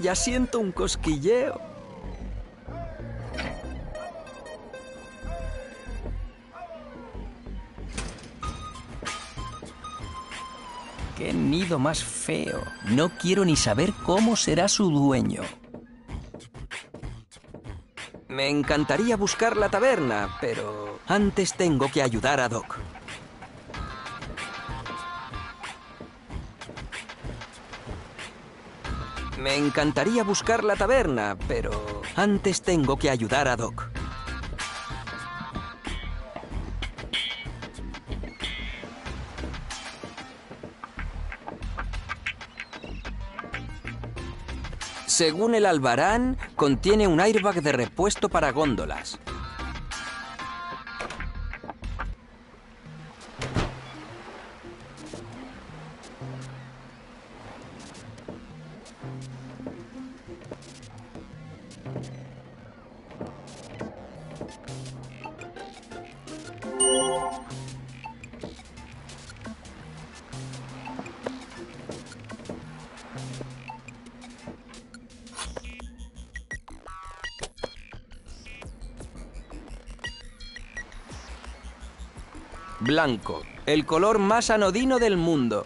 Ya siento un cosquilleo. Qué nido más feo. No quiero ni saber cómo será su dueño. Me encantaría buscar la taberna, pero antes tengo que ayudar a Doc. Me encantaría buscar la taberna, pero antes tengo que ayudar a Doc. Según el albarán, contiene un airbag de repuesto para góndolas. Blanco, el color más anodino del mundo.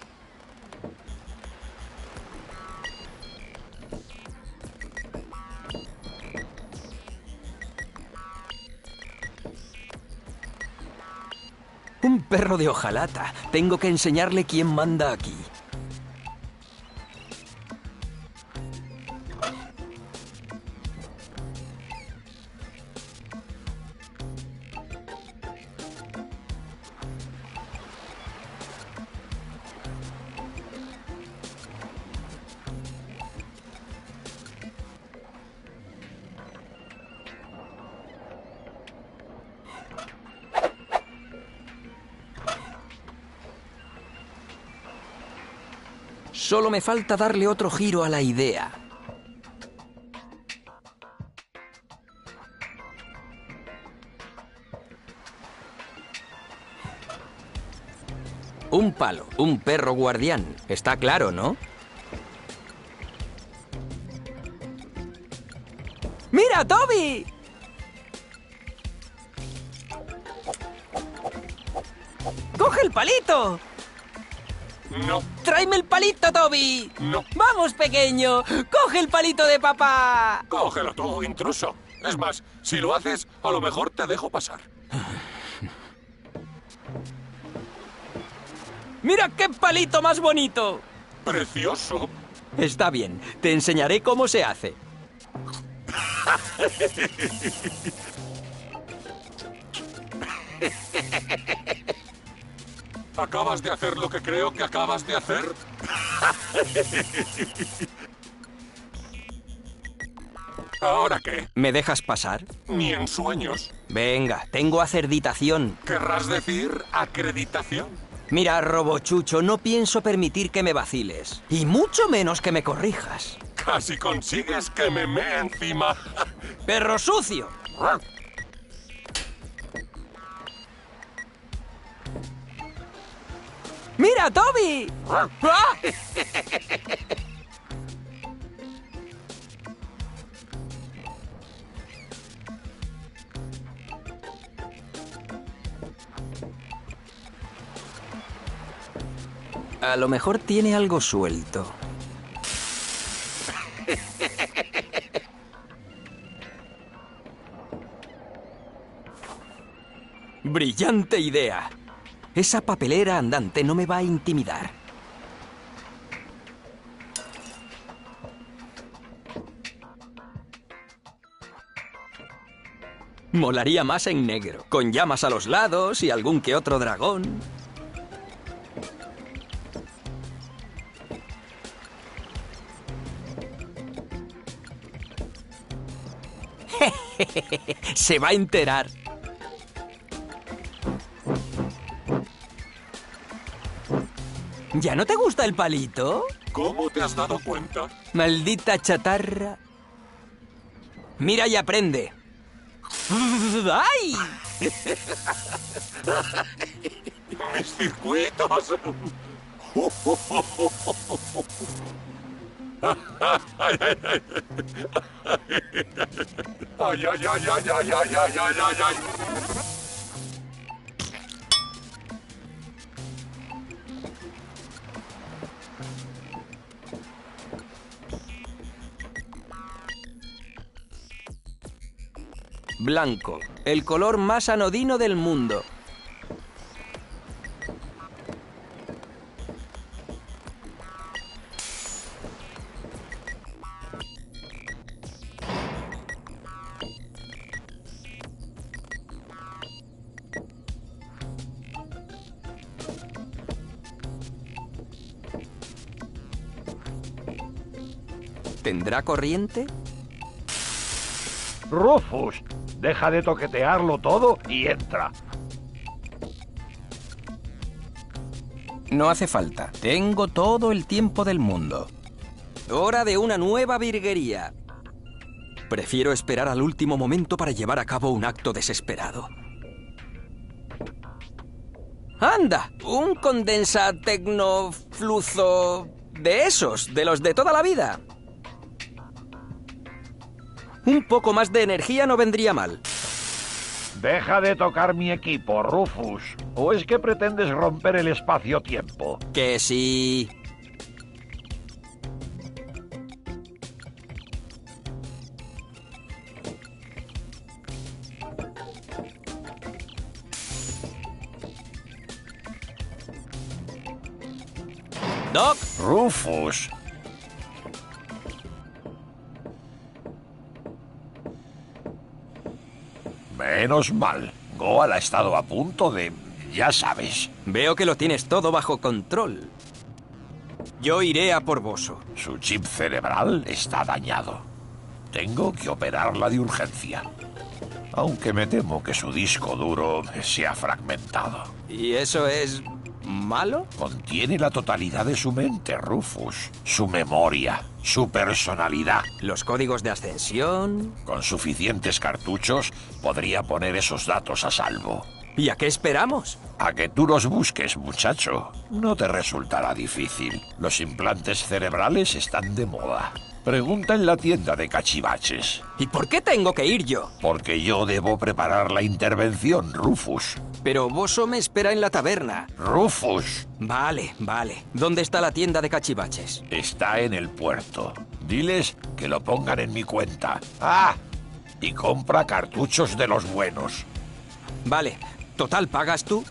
De hojalata. Tengo que enseñarle quién manda aquí. Solo me falta darle otro giro a la idea. Un palo, un perro guardián. Está claro, ¿no? ¡Tráeme el palito, Toby! No. ¡Vamos, pequeño! ¡Coge el palito de papá! cógelo tú, intruso. Es más, si lo haces, a lo mejor te dejo pasar. ¡Mira qué palito más bonito! Precioso. Está bien, te enseñaré cómo se hace. ¿Acabas de hacer lo que creo que acabas de hacer? ¿Ahora qué? ¿Me dejas pasar? Ni en sueños. Venga, tengo acerditación. ¿Querrás decir acreditación? Mira, Robochucho, no pienso permitir que me vaciles. Y mucho menos que me corrijas. Casi consigues que me mee encima. ¡Perro sucio! ¡Mira, Toby! A lo mejor tiene algo suelto. ¡Brillante idea! Esa papelera andante no me va a intimidar. Molaría más en negro, con llamas a los lados y algún que otro dragón. Se va a enterar. ¿Ya no te gusta el palito? ¿Cómo te has dado cuenta? Maldita chatarra. Mira y aprende. ¡Ay! Mis circuitos. ¡Ay, ay, ay! ¡Ay, ay, ay, ay, ay, ay, Blanco, el color más anodino del mundo. ¿Tendrá corriente? Rufus, deja de toquetearlo todo y entra. No hace falta. Tengo todo el tiempo del mundo. Hora de una nueva virguería. Prefiero esperar al último momento para llevar a cabo un acto desesperado. ¡Anda! Un condensa tecnofluzo... de esos, de los de toda la vida. Un poco más de energía no vendría mal. Deja de tocar mi equipo, Rufus. ¿O es que pretendes romper el espacio-tiempo? Que sí. Doc, Rufus. Menos mal. Goal ha estado a punto de... Ya sabes. veo que lo tienes todo bajo control. Yo iré a por Boso. Su chip cerebral está dañado. Tengo que operarla de urgencia. Aunque me temo que su disco duro se ha fragmentado. ¿Y eso es malo? Contiene la totalidad de su mente, Rufus. Su memoria, su personalidad. Los códigos de ascensión. Con suficientes cartuchos podría poner esos datos a salvo. ¿Y a qué esperamos? A que tú los busques, muchacho. No te resultará difícil. Los implantes cerebrales están de moda. Pregunta en la tienda de cachivaches. ¿Y por qué tengo que ir yo? Porque yo debo preparar la intervención, Rufus. Pero Boso me espera en la taberna. Rufus. Vale, vale. ¿Dónde está la tienda de cachivaches? Está en el puerto. Diles que lo pongan en mi cuenta. ¡Ah! Y compra cartuchos de los buenos. Vale. ¿Total pagas tú?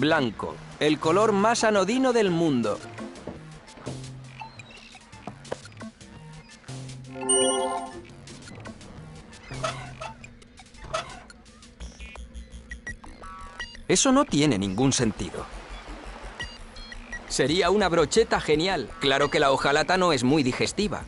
Blanco, el color más anodino del mundo. Eso no tiene ningún sentido. Sería una brocheta genial. Claro que la hojalata no es muy digestiva.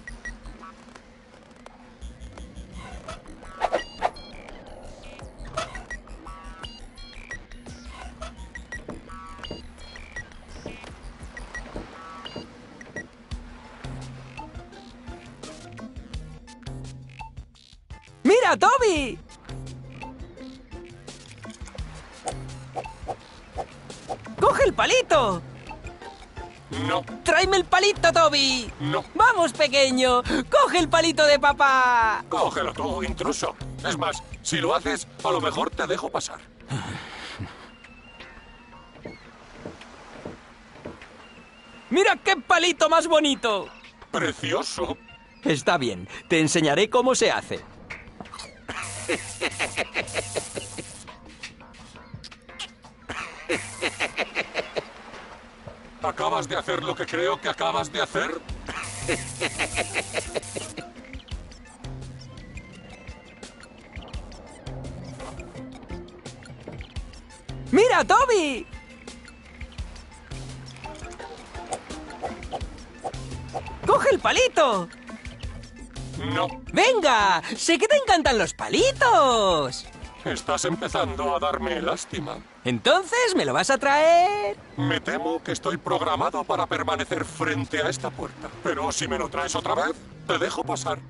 No. ¡Vamos, pequeño! ¡Coge el palito de papá! Cógelo tú, intruso. Es más, si lo haces, a lo mejor te dejo pasar. ¡Mira qué palito más bonito! Precioso. Está bien, te enseñaré cómo se hace. ¿Acabas de hacer lo que creo que acabas de hacer? ¡Mira, Toby! ¡Coge el palito! No. ¡Venga! ¡Sé que te encantan los palitos! Estás empezando a darme lástima. Entonces, ¿me lo vas a traer? Me temo que estoy programado para permanecer frente a esta puerta. Pero si me lo traes otra vez, te dejo pasar.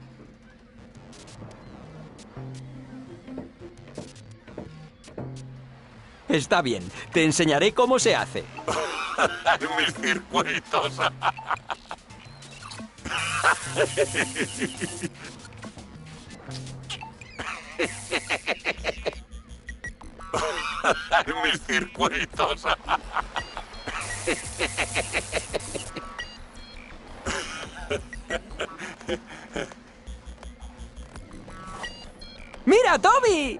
Está bien, te enseñaré cómo se hace. Mis circuitos. Mis circuitos. ¡Mira, Toby!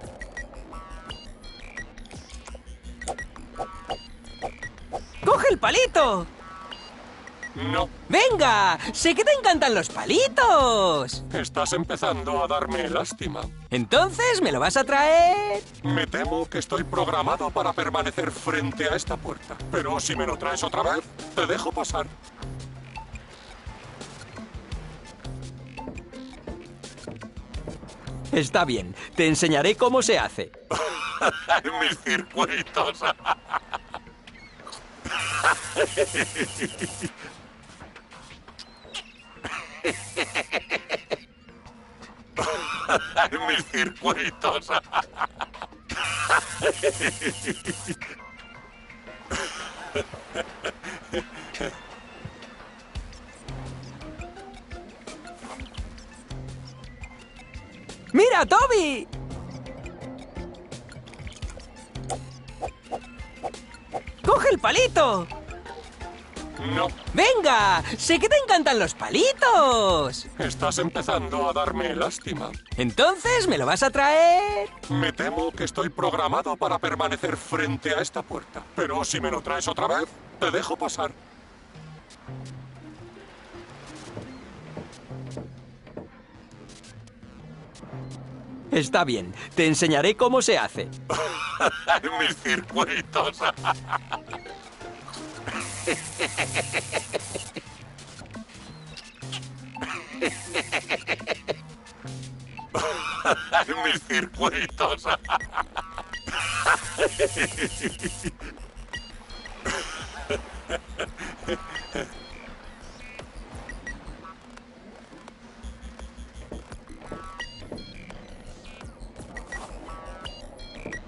¡Coge el palito! No. ¡Venga! ¡Sé que te encantan los palitos! Estás empezando a darme lástima. Entonces, ¿me lo vas a traer? Me temo que estoy programado para permanecer frente a esta puerta. Pero si me lo traes otra vez, te dejo pasar. Está bien, te enseñaré cómo se hace. Mis circuitos. Mis circuitos. ¡Mira, Toby! ¡Coge el palito! No. ¡Venga! ¡Sé que te encantan los palitos! Estás empezando a darme lástima. Entonces, ¿me lo vas a traer? Me temo que estoy programado para permanecer frente a esta puerta. Pero si me lo traes otra vez, te dejo pasar. Está bien, te enseñaré cómo se hace. Mis circuitos. Mis circuitos.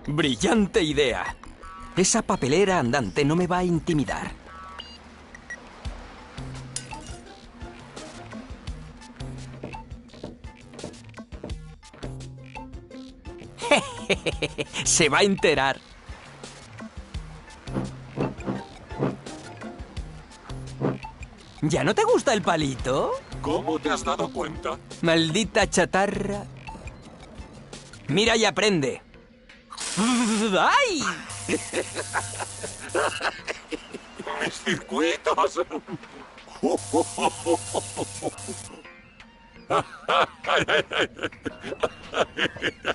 Brillante idea. Esa papelera andante no me va a intimidar. Se va a enterar. ¿Ya no te gusta el palito? ¿Cómo te has dado cuenta? Maldita chatarra. Mira y aprende. ¡Ay! Mis circuitos.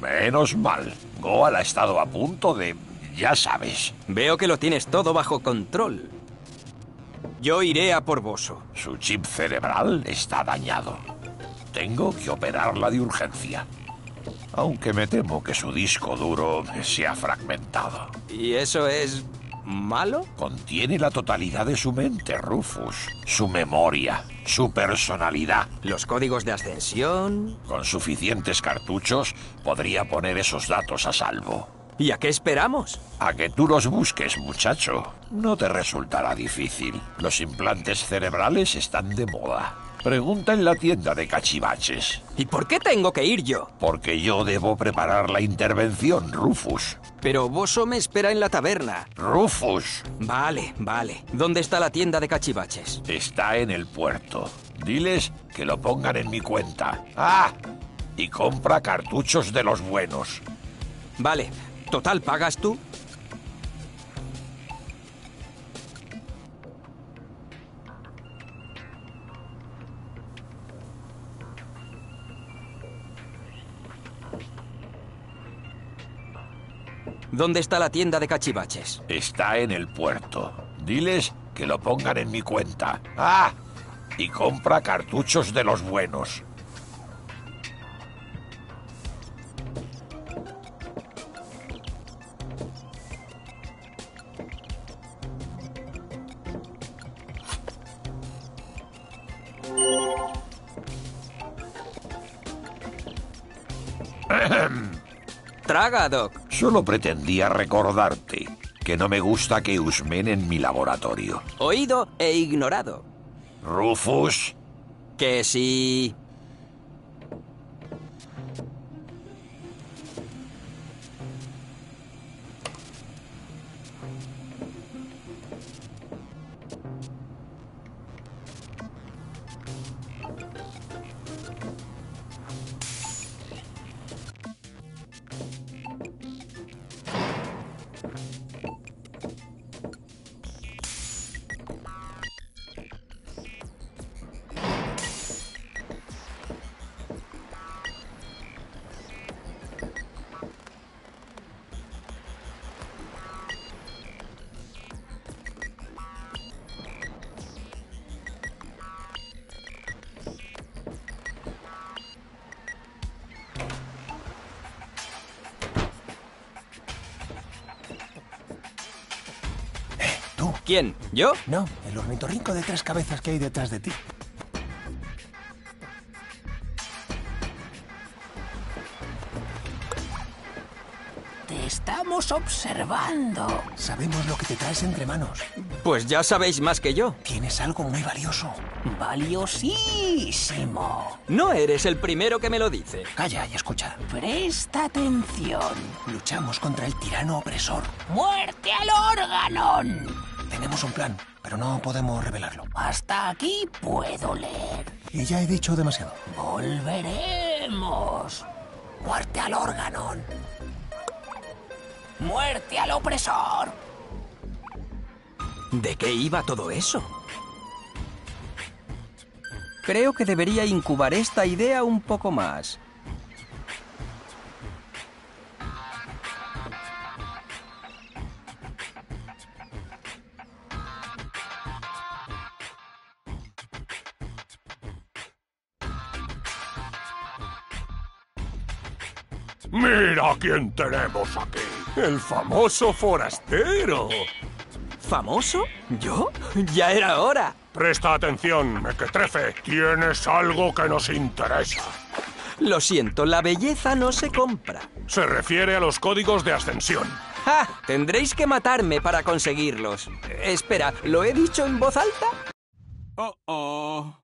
Menos mal. Goal ha estado a punto de... Ya sabes. veo que lo tienes todo bajo control. Yo iré a por Boso. Su chip cerebral está dañado. Tengo que operarla de urgencia. Aunque me temo que su disco duro se ha fragmentado. Y eso es malo? Contiene la totalidad de su mente, Rufus. Su memoria, su personalidad. Los códigos de ascensión. Con suficientes cartuchos podría poner esos datos a salvo. ¿Y a qué esperamos? A que tú los busques, muchacho. No te resultará difícil. Los implantes cerebrales están de moda. Pregunta en la tienda de cachivaches. ¿Y por qué tengo que ir yo? Porque yo debo preparar la intervención, Rufus. Pero Boso me espera en la taberna. Rufus. Vale, vale. ¿Dónde está la tienda de cachivaches? Está en el puerto. Diles que lo pongan en mi cuenta. ¡Ah! Y compra cartuchos de los buenos. Vale. Total, ¿pagas tú? ¿Dónde está la tienda de cachivaches? Está en el puerto. Diles que lo pongan en mi cuenta. ¡Ah! Y compra cartuchos de los buenos. Traga, Doc. Solo pretendía recordarte que no me gusta que husmen en mi laboratorio. Oído e ignorado. Rufus, Que sí. ¿Quién? ¿Yo? No, el ornitorrinco de tres cabezas que hay detrás de ti. Te estamos observando. Sabemos lo que te traes entre manos. Pues ya sabéis más que yo. Tienes algo muy valioso. Valiosísimo. No eres el primero que me lo dice. Calla y escucha. Presta atención. Luchamos contra el tirano opresor. ¡Muerte al órganon! Tenemos un plan, pero no podemos revelarlo. Hasta aquí puedo leer. Y ya he dicho demasiado. Volveremos. Muerte al órganon. Muerte al opresor. ¿De qué iba todo eso? Creo que debería incubar esta idea un poco más. Mira quién tenemos aquí. El famoso forastero. ¿Famoso? ¿Yo? Ya era hora. Presta atención, Mequetrefe. Tienes algo que nos interesa. Lo siento, la belleza no se compra. Se refiere a los códigos de ascensión. ¡Ja! Tendréis que matarme para conseguirlos. Espera, ¿lo he dicho en voz alta? Oh, oh.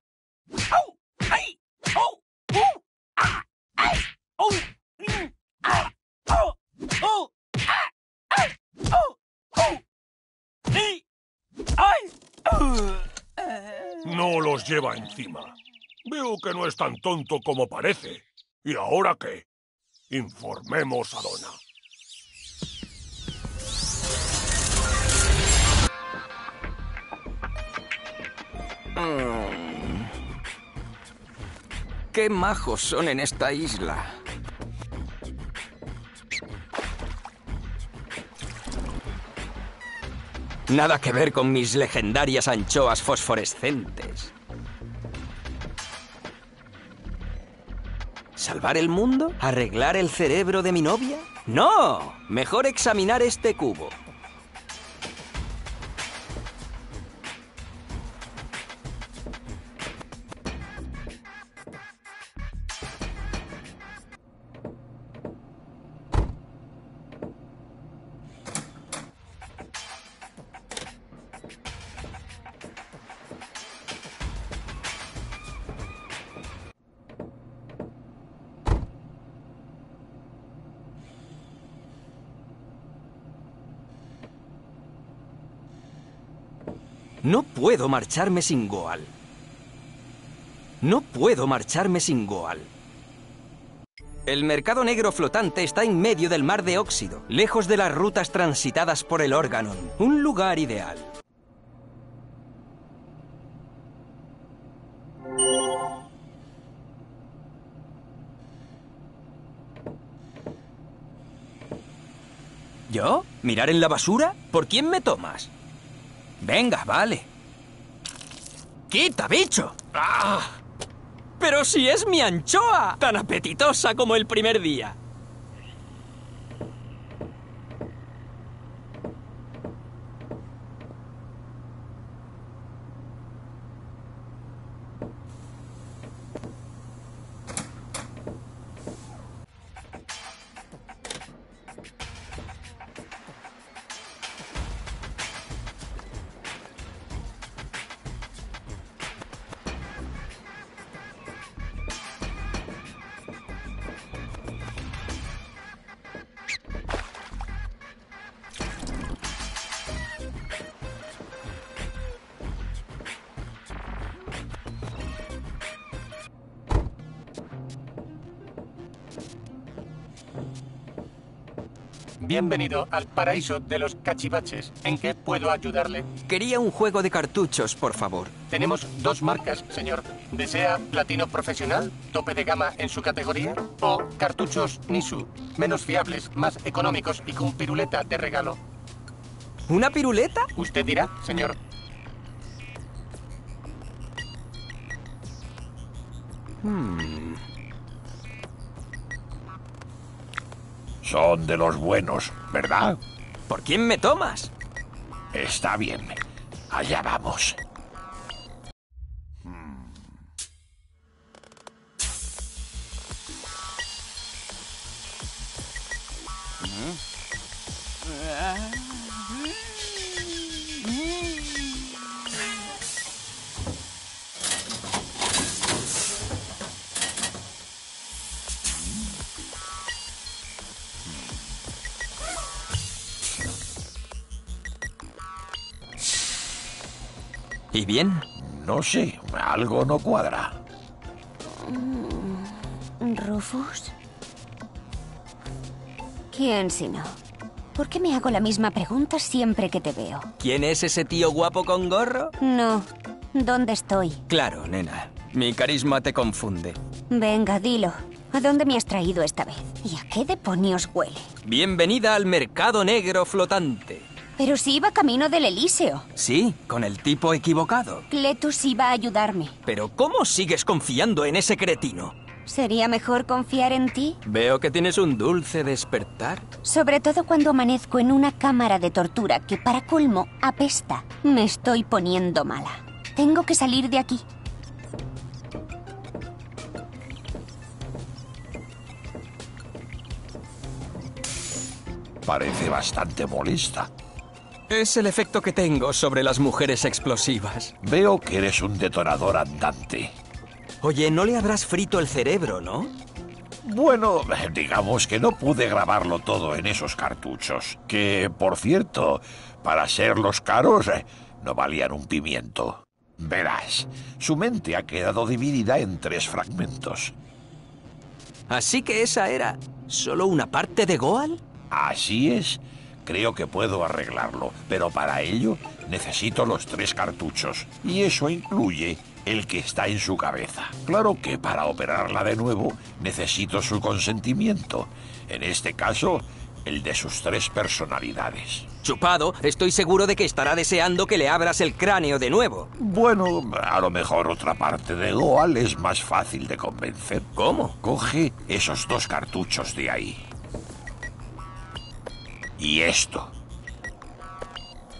No los lleva encima. Veo que no es tan tonto como parece. ¿Y ahora qué? Informemos a Donna. Qué majos son en esta isla. Nada que ver con mis legendarias anchoas fosforescentes. ¿Salvar el mundo? ¿Arreglar el cerebro de mi novia? No, mejor examinar este cubo. No puedo marcharme sin Goal. No puedo marcharme sin Goal. El mercado negro flotante está en medio del mar de óxido, lejos de las rutas transitadas por el Organon. Un lugar ideal. ¿Yo? ¿Mirar en la basura? ¿Por quién me tomas? Venga, vale. ¡Quita, bicho! ¡Ah! ¡Pero si es mi anchoa! Tan apetitosa como el primer día. Bienvenido al paraíso de los cachivaches. ¿En qué puedo ayudarle? Quería un juego de cartuchos, por favor. Tenemos dos marcas, señor. ¿Desea platino profesional, tope de gama en su categoría? ¿O cartuchos Nisu, menos fiables, más económicos y con piruleta de regalo? ¿Una piruleta? Usted dirá, señor. Son de los buenos, ¿verdad? ¿Por quién me tomas? Está bien. Allá vamos. Bien? No sé, algo no cuadra. ¿Rufus? ¿Quién si no? ¿Por qué me hago la misma pregunta siempre que te veo? ¿Quién es ese tío guapo con gorro? No. ¿Dónde estoy? Claro, nena. Mi carisma te confunde. Venga, dilo. ¿A dónde me has traído esta vez? ¿Y a qué demonios huele? Bienvenida al mercado negro flotante. Pero si iba camino del Elíseo. Sí, con el tipo equivocado. Cletus iba a ayudarme. Pero ¿cómo sigues confiando en ese cretino? ¿Sería mejor confiar en ti? Veo que tienes un dulce despertar. Sobre todo cuando amanezco en una cámara de tortura que para colmo apesta. Me estoy poniendo mala. Tengo que salir de aquí. Parece bastante molesta. Es el efecto que tengo sobre las mujeres explosivas. Veo que eres un detonador andante. Oye, no le habrás frito el cerebro, ¿no? Bueno, digamos que no pude grabarlo todo en esos cartuchos. Que, por cierto, para ser los caros, eh, no valían un pimiento. Verás, su mente ha quedado dividida en tres fragmentos. Así que esa era solo una parte de Goal. Así es. Creo que puedo arreglarlo, pero para ello necesito los tres cartuchos. Y eso incluye el que está en su cabeza. Claro que para operarla de nuevo necesito su consentimiento. En este caso, el de sus tres personalidades. Chupado, estoy seguro de que estará deseando que le abras el cráneo de nuevo. Bueno, a lo mejor otra parte de Goal es más fácil de convencer. ¿Cómo? Coge esos dos cartuchos de ahí. Y esto.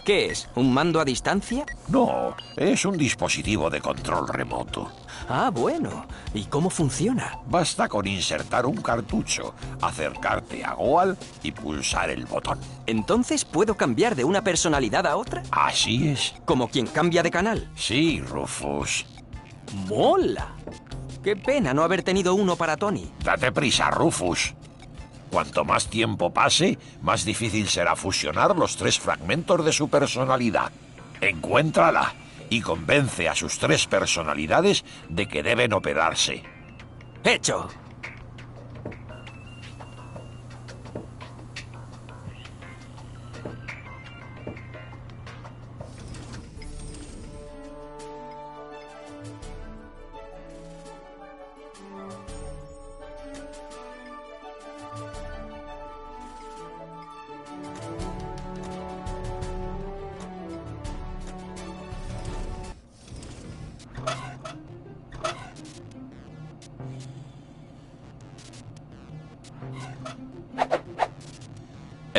¿Qué es? ¿Un mando a distancia? No, es un dispositivo de control remoto. Ah, bueno. ¿Y cómo funciona? Basta con insertar un cartucho, acercarte a Goal y pulsar el botón. Entonces puedo cambiar de una personalidad a otra. Así es. Como quien cambia de canal. Sí, Rufus. ¡Mola! Qué pena no haber tenido uno para Tony. Date prisa, Rufus. Cuanto más tiempo pase, más difícil será fusionar los tres fragmentos de su personalidad. Encuéntrala y convence a sus tres personalidades de que deben operarse. ¡Hecho!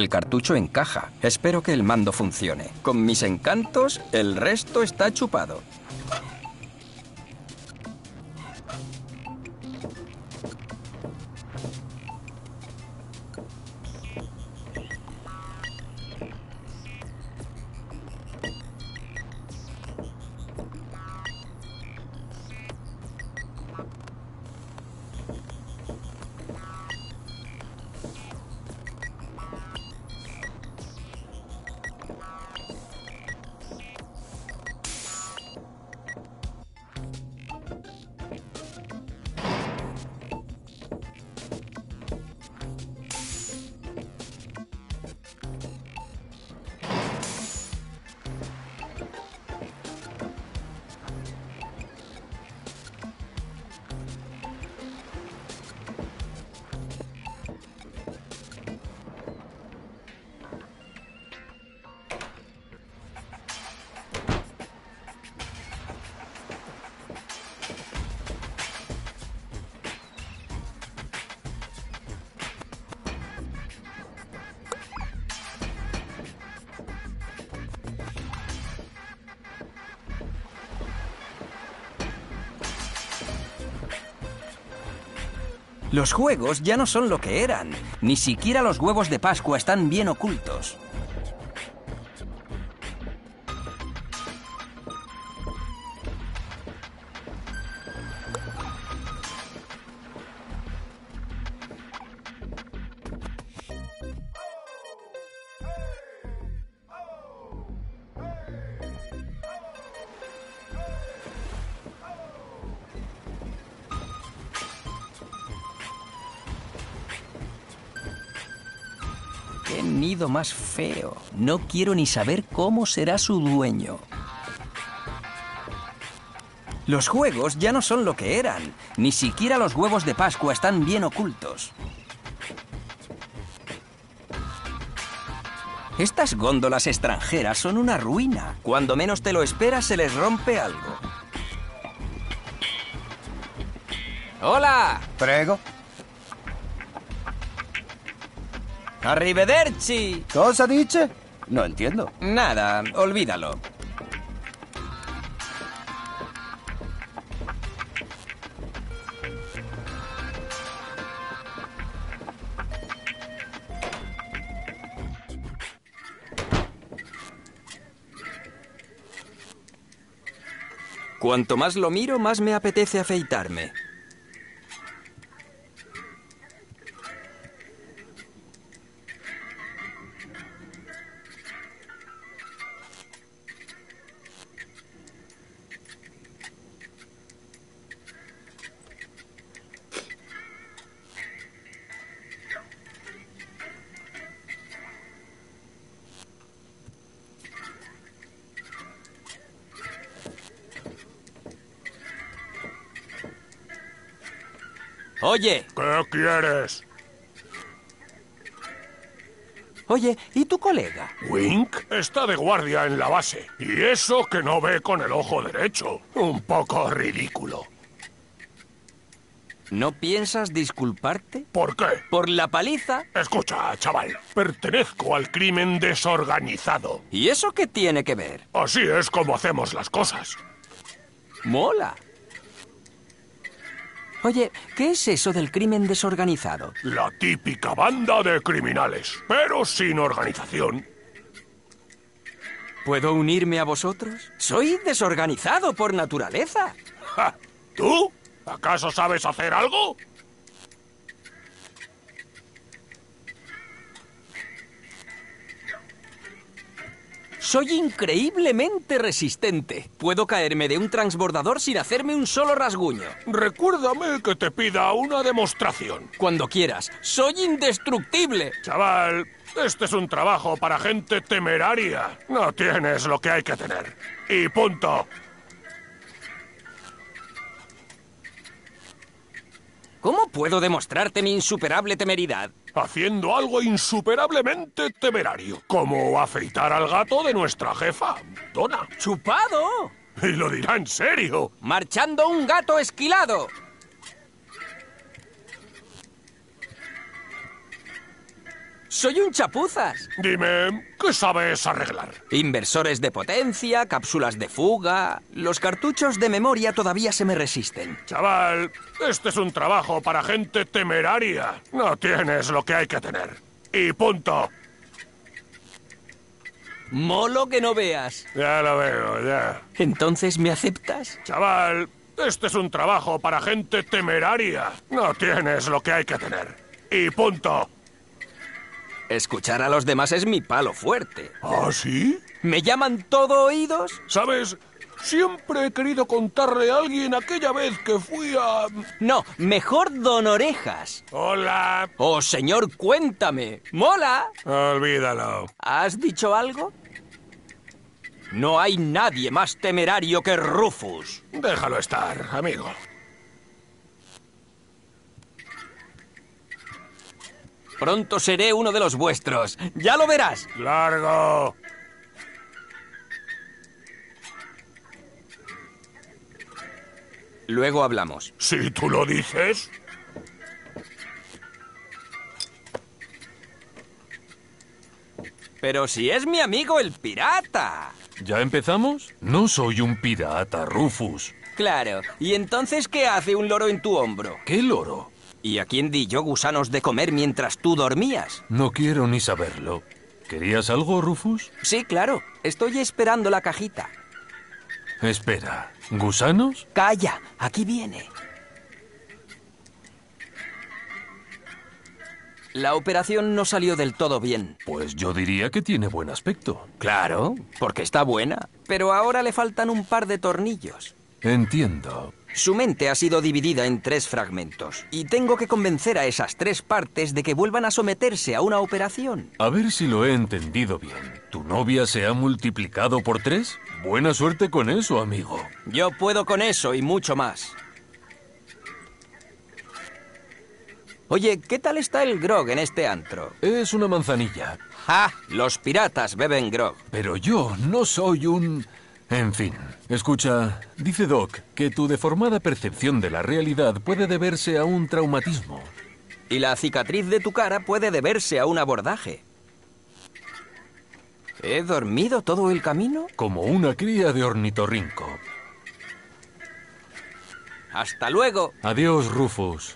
El cartucho encaja. Espero que el mando funcione. Con mis encantos, el resto está chupado. Los juegos ya no son lo que eran. Ni siquiera los huevos de Pascua están bien ocultos. Nido más feo! No quiero ni saber cómo será su dueño. Los juegos ya no son lo que eran. Ni siquiera los huevos de Pascua están bien ocultos. Estas góndolas extranjeras son una ruina. Cuando menos te lo esperas se les rompe algo. ¡Hola! Prego. ¡Arrivederci! Cosa dice? No entiendo. Nada, olvídalo. Cuanto más lo miro, más me apetece afeitarme. Oye, ¿Qué quieres? oye, ¿y tu colega? Wink está de guardia en la base. Y eso que no ve con el ojo derecho. Un poco ridículo. ¿No piensas disculparte? ¿Por qué? ¿Por la paliza? Escucha, chaval. Pertenezco al crimen desorganizado. ¿Y eso qué tiene que ver? Así es como hacemos las cosas. Mola. Oye, ¿qué es eso del crimen desorganizado? La típica banda de criminales, pero sin organización. ¿Puedo unirme a vosotros? Soy desorganizado por naturaleza. ¿Tú? ¿Acaso sabes hacer algo? Soy increíblemente resistente. Puedo caerme de un transbordador sin hacerme un solo rasguño. Recuérdame que te pida una demostración. Cuando quieras. Soy indestructible. Chaval, este es un trabajo para gente temeraria. No tienes lo que hay que tener. Y punto. ¿Cómo puedo demostrarte mi insuperable temeridad? Haciendo algo insuperablemente temerario, como afeitar al gato de nuestra jefa, Donna. ¡Chupado! Y lo dirá en serio. Marchando un gato esquilado. Soy un chapuzas. Dime, ¿qué sabes arreglar? Inversores de potencia, cápsulas de fuga. Los cartuchos de memoria todavía se me resisten. Chaval, este es un trabajo para gente temeraria. No tienes lo que hay que tener. Y punto. Molo que no veas. Ya lo veo, ya. ¿Entonces me aceptas? Chaval, este es un trabajo para gente temeraria. No tienes lo que hay que tener. Y punto. Escuchar a los demás es mi palo fuerte. ¿Ah, sí? ¿Me llaman todo oídos? ¿Sabes? Siempre he querido contarle a alguien aquella vez que fui a... No, mejor don Orejas. Hola. Oh, señor, cuéntame. ¿Mola? Olvídalo. ¿Has dicho algo? No hay nadie más temerario que Rufus. Déjalo estar, amigo. Pronto seré uno de los vuestros. Ya lo verás. Largo. Luego hablamos. Si tú lo dices. Pero si es mi amigo el pirata. ¿Ya empezamos? No soy un pirata, Rufus. Claro. ¿Y entonces qué hace un loro en tu hombro? ¿Qué loro? ¿Y a quién di yo gusanos de comer mientras tú dormías? No quiero ni saberlo. ¿Querías algo, Rufus? Sí, claro. Estoy esperando la cajita. Espera. ¿Gusanos? Calla. Aquí viene. La operación no salió del todo bien. Pues yo diría que tiene buen aspecto. Claro, porque está buena. Pero ahora le faltan un par de tornillos. Entiendo. Su mente ha sido dividida en tres fragmentos y tengo que convencer a esas tres partes de que vuelvan a someterse a una operación. A ver si lo he entendido bien. ¿Tu novia se ha multiplicado por tres? Buena suerte con eso, amigo. Yo puedo con eso y mucho más. Oye, ¿qué tal está el grog en este antro? Es una manzanilla. ¡Ja! Los piratas beben grog. Pero yo no soy un... En fin, escucha, dice Doc que tu deformada percepción de la realidad puede deberse a un traumatismo. Y la cicatriz de tu cara puede deberse a un abordaje. ¿He dormido todo el camino? Como una cría de ornitorrinco. Hasta luego. Adiós, Rufus.